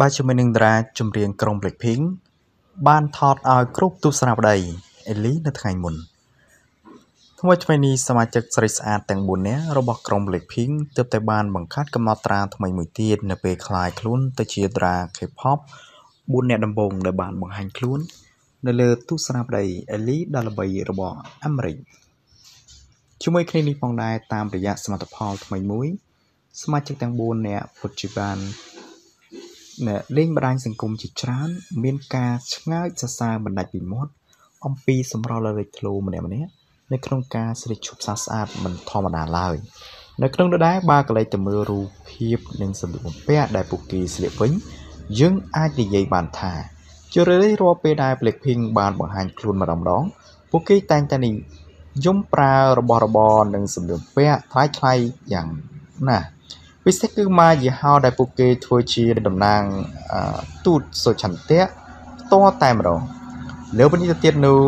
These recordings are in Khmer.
បាទជាមួយនឹងតារាចម្រៀងក្រុង Blackpink បានថតឲ្យគ្រប់ទស្សនាបតីអេលីនៅថ្ងៃមុនថ្មីថ្មីនេះសមាជិកស្រីស្អាតទាំង4នាក់របស់ក្រុម Blackpink ទើបតែបានបង្កើតកំណត់ត្រាថ្មីមួយទៀតនៅពេលคลายខ្លួនទៅជាតារា K-pop 4នាក់ដំបូងដែលបានបង្ហាញខ្លួន នៅលើទស្សនាបតីអេលីដ៏ល្បីរបស់អាមេរិកជាមួយគ្នានេះផងដែរតាមរយៈសមិទ្ធផលថ្មីមួយសមាជិកទាំង4នាក់ពិតជាបាន លេងបណ្ដាញសង្គមជាច្រើន មានការឆ្ងើចសរសើរបណ្ដាច់ពីមាត់អំពីសម្រស់លេចធ្លោម្នាក់ៗនៅក្នុងការស្រេចឈប់ស្អាតមិនធម្មតាឡើយនៅក្នុងនោះដែរបើកលេចទៅមើលរូបភាពនិងសម្លៀកបំពាក់ដែលពួកគេស្លៀកវិញយើងអាចនិយាយបានថាជារឿយៗរាល់ពេលដែល Blackpink បានបង្ហាញខ្លួនម្ដងម្ដងពួកគេតែងតែនិយមប្រើរបស់របរនិងសម្លៀកបំពាក់ថ្លៃៗយ៉ាងណាស់ ពិសេសគឺម៉ាយីហោដែលពួកគេធ្វើជាតំណាងទូតសុឆន្ទៈផ្ទាល់តែម្ដងលើពីនេះទៅទៀតនោះ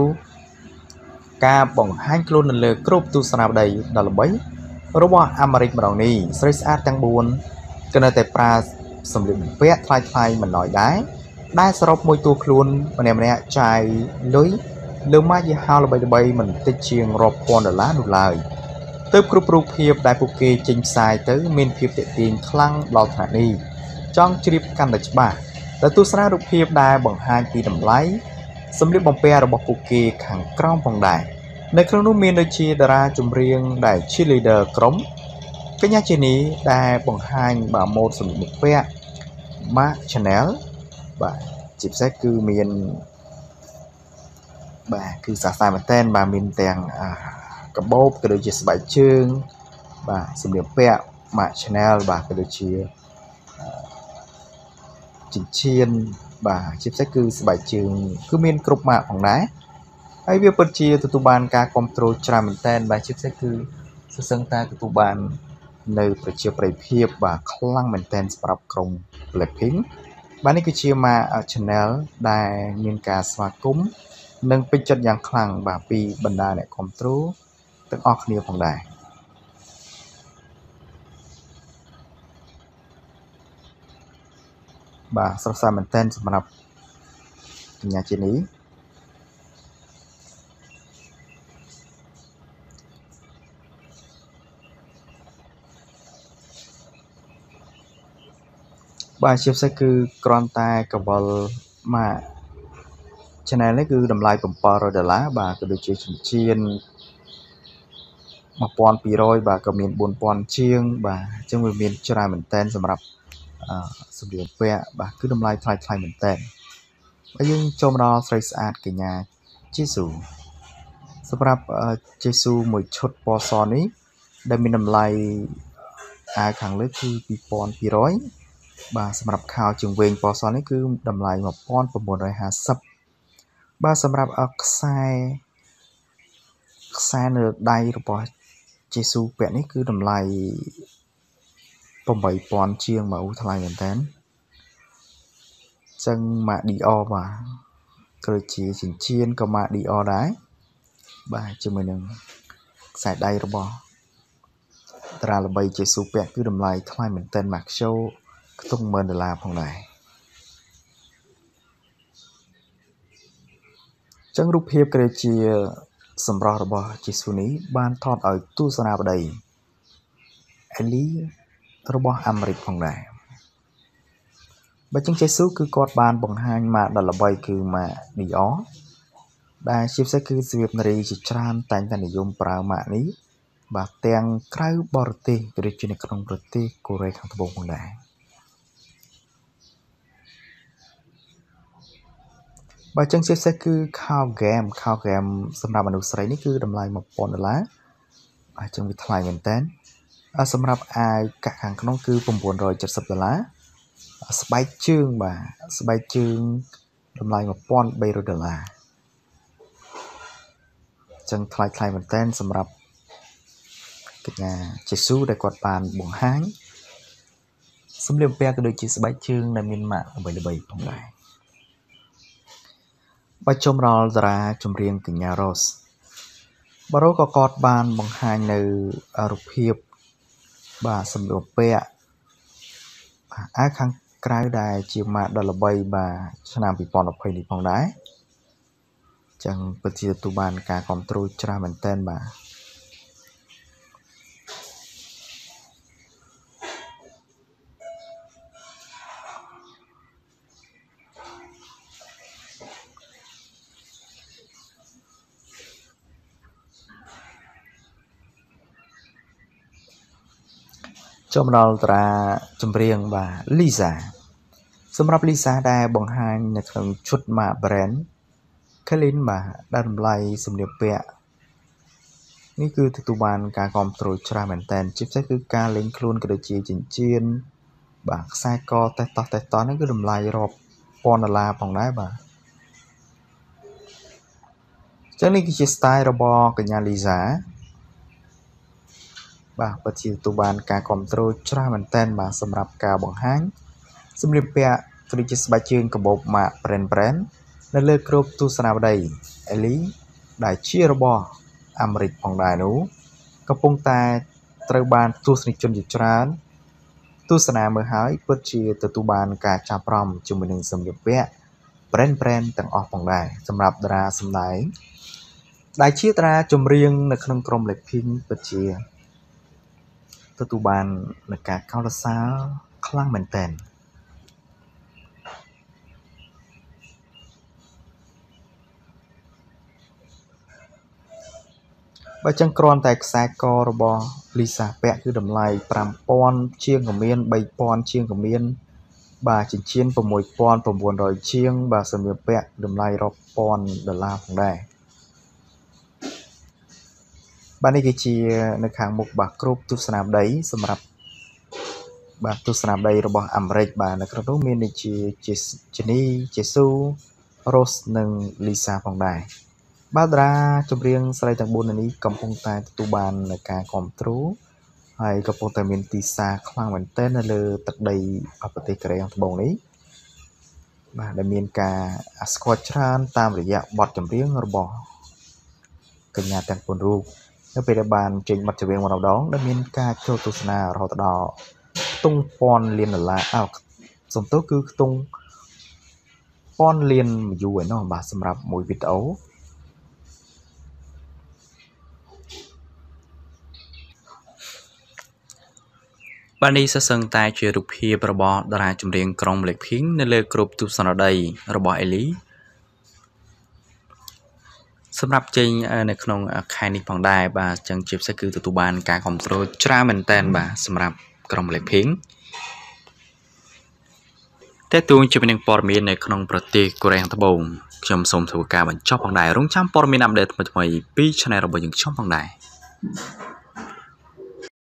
ការបង្ហាញខ្លួននៅលើគ្រប់ទស្សនាបតីដ៏ល្បីរបស់អាមេរិកម្ដងនេះស្រីស្អាតទាំង4ក៏នៅតែប្រើសម្លៀកបំពាក់ថ្លៃៗមិនណយដែរដែលសរុបមួយតួខ្លួនម្នាក់ម្នាក់ចាយលុយលើម៉ាយីហោល្បីៗមិនតិចជាងរាប់ពាន់ដុល្លារនោះឡើយ។ ទើបគ្រប់រូបភាពដែលពួកគេចេញផ្សាយទៅមានភាពទាក់ទាញខ្លាំងដល់ថ្នាក់នេះចង់ជ្រាបកាន់តែច្បាស់ដែលទស្សនារូបភាពដែលបង្ហាញពីតម្លៃសម្លៀកបំពាក់របស់ពួកគេខាងក្រោមផងដែរនៅក្នុងនោះមានដូចជាតារាចម្រៀងដែលជា leader ក្រុមកញ្ញាជានីដែលបង្ហាញបាទម៉ូដសម្លៀកបំពាក់ Mark Chanel បាទជាពិសេសគឺមានបាទគឺសាសាមែនតែនបាទមានទាំង កាបូបក៏ដូចជាស្បែកជើង បាទសម្លៀកពាក់ម៉ាក Chanel បាទក៏ដូចជាចិញ្ចៀនបាទជាពិសេសគឺស្បែកជើងគឺមានគ្រប់ម៉ាកផងដែរហើយវាពិតជាទទួលបានការគ្រប់គ្រងច្រើនមែនតើបាទជាពិសេសគឺសសឹងតែទទួលបាន នៅ ប្រជាប្រិយភាពបាទខ្លាំងមែនតើសម្រាប់ក្រុម Blackpink បាទនេះគឺជាម៉ាក Channel ដែលមានការស្វាគមន៍និងពេញចិត្តយ៉ាងខ្លាំងបាទពីបណ្ដាអ្នកគ្រប់គ្រង ទាំងអស់គ្នាផងដែរបាទស្រស់ស្អាតមែនទែនសម្រាប់កញ្ញាជានីបាទជាពិសេសគឺគ្រាន់តែកវលម៉ា channel នេះគឺតម្លៃ700ដុល្លារបាទក៏ដូចជាចិញ្ចៀន 1200បាទក៏មាន4000ជាង បាទអញ្ចឹងវាមានច្រើនមែនតែនសម្រាប់អឺសម្លៀកបំពាក់បាទគឺតម្លៃថ្លៃថ្លៃមែនតែនហើយយើងចូលមកដល់ស្រីស្អាតកញ្ញាជីស៊ូសម្រាប់ជីស៊ូមួយឈុតពណ៌សនេះដែលមានតម្លៃអាវខាងលើគឺ2200បាទសម្រាប់ខោជើងវែងពណ៌សនេះគឺតម្លៃ1950បាទសម្រាប់ខ្សែខ្សែនៅដៃរបស់ ជាស៊ូពាក់នេះគឺតម្លៃ8000ជាងមកអូថ្លៃមែនតើចឹងម៉ាក Dior បាទក៏ជាចិញ្ចៀនក៏ម៉ាក Dior ដែរបាទជាមួយនឹងខ្សែដៃរបស់តារាល្បីជាស៊ូពាក់គឺតម្លៃថ្លៃមែនតើម៉ាក Show ខ្ទង់10000ដុល្លារផងដែរចឹងរូបភាពក៏ជា សម្រស់របស់ជីស៊ូនីបានថតឲ្យទស្សនាបតីអេលីរបស់អាមេរិកផងដែរបើចឹងជីស៊ូគឺគាត់បានបង្ហាញម៉ាកដ៏ល្បីគឺម៉ាក Dior ដែលជាពិសេសគឺសៀវនារីជាច្រើនតែងតែនិយមប្រើម៉ាកនេះបាទទាំងក្រៅបរទេសក៏ដូចជានៅក្នុងប្រទេសកូរ៉េខាងត្បូងផងដែរ បើចឹងជាពិសេសគឺ Cow Game Cow Game សម្រាប់មនុស្សស្រីនេះគឺតម្លៃ1000ដុល្លារហើយចឹងវាថ្លៃមែនតើសម្រាប់អាវកាក់ខាងក្នុងគឺ970ដុល្លារស្បែកជើងបាទស្បែកជើងតម្លៃ1300ដុល្លារចឹងថ្លៃថ្លៃមែនតើសម្រាប់កញ្ញាជេស៊ូដែលគាត់បានបង្ហាញសម្លៀកបំពាក់ក៏ដូចជាស្បែកជើងដែលមានម៉ាកល្បីៗផងដែរ បច្ចុប្បន្នរាល់តារាចម្រៀងកញ្ញារ៉ូសបារ៉ូក៏គាត់បានបង្ហាញនៅរូបភាពបាទសម្លៀកបំពាក់អាវខាងក្រៅដែលជាម៉ាកដ៏ល្បីបាទឆ្នាំ2020នេះផងដែរចឹងពិតជាទទួលបានការគ្រប់គ្រងច្រើនមែនទែនបាទ ចូលមកដល់តារាចម្រៀងបាទ Lisa សម្រាប់ Lisa ដែលបង្ហាញនៅក្នុងឈុត Mark Brand Kalin បាទដែលតម្លៃសម្លៀកពាក់នេះគឺទទួលបានការគ្រប់គ្រងច្រើនមែនតើជាពិសេសគឺការលេងខ្លួនក៏ដូចជាចិញ្ចៀនបាទខ្សែកតេះតោះតេះតោះនេះគឺតម្លៃរាប់ពាន់ដុល្លារផងដែរបាទចឹងនេះគឺជា style របស់កញ្ញា Lisa បាទពិតជាទទួលបានការគ្រប់គ្រងច្រើនមែនទែនបាទសម្រាប់ការបង្ហាញសម្លៀកពាក់ក៏ដូចជាស្បែកជើងកាបូបម៉ាក brand brand នៅលើគ្រប់ទស្សនាវដ្តីអេលីដែលជារបស់អាមេរិកផងដែរនោះកំពុងតែត្រូវបានទស្សនិកជនជាច្រើនទស្សនាមើលហើយពិតជាទទួលបានការចាប់អារម្មណ៍ជាមួយនឹងសម្លៀកពាក់ brand brand ទាំងអស់ផងដែរសម្រាប់តារាសម្ដែងដែលជាតារាចម្រៀងនៅក្នុងក្រុម Blackpink ពិតជា ទទួលបាននឹងការកោតសរសើរខ្លាំងមែនទែនបើចឹងគ្រាន់តែខ្សែករបស់លីសាពាក់គឺតម្លៃ5000ជាងក៏មាន3000ជាងក៏មានបាទចិញ្ចៀន6900ជាង បាទសម្លៀកពាក់តម្លៃរាប់ពាន់ដុល្លារផងដែរ បាទនេះគឺជានៅខាងមុខបាទគ្រប់ទស្សនាវដ្តីសម្រាប់បាទទស្សនាវដ្តីរបស់អាមេរិកបាទនៅក្នុងនោះមានដូចជាជេនីជេស៊ូរ៉ូសនិងលីសាផងដែរបាទតារាចម្រៀងស្រីទាំង4នេះកំពុងតែទទួលបាននៅការគ្រប់គ្រងហើយកំពុងតែមានទីផ្សារខ្លាំងមែនទែននៅលើទឹកដីប្រទេសកូរ៉េខាងត្បូងនេះបាទដែលមានការស្គាល់ច្រើនតាមរយៈបទចម្រៀងរបស់កញ្ញាទាំង4រូប នៅពេលដែលបានចេញបទចម្រៀងម្ដងដែលមានការចូលទស្សនារហូតដល់ខ្ទង់ពាន់លានដុល្លារអោសំទោសគឺខ្ទង់ពាន់លាន view ឯណោះបាទសម្រាប់មួយវីដេអូបាទនេះសសឹងតែជារូបភាពរបស់តារាចម្រៀងក្រុង Blackpink នៅលើគ្រប់ទស្សនដីរបស់ Ellie សម្រាប់ចេញនៅក្នុងខែនេះផងដែរបាទអញ្ចឹងជាពិសេសគឺទទួលបានការគ្រប់គ្រងច្រើនមែនតើបាទសម្រាប់ក្រុម Blackpink តែទួងជាមួយនឹងព័ត៌មាននៅក្នុងប្រទេសកូរ៉េខាងត្បូងខ្ញុំសូមធ្វើការបញ្ចប់ផងដែររងចាំព័ត៌មានអាប់ដេតថ្មីៗពី Channel របស់យើងខ្ញុំផងដែរ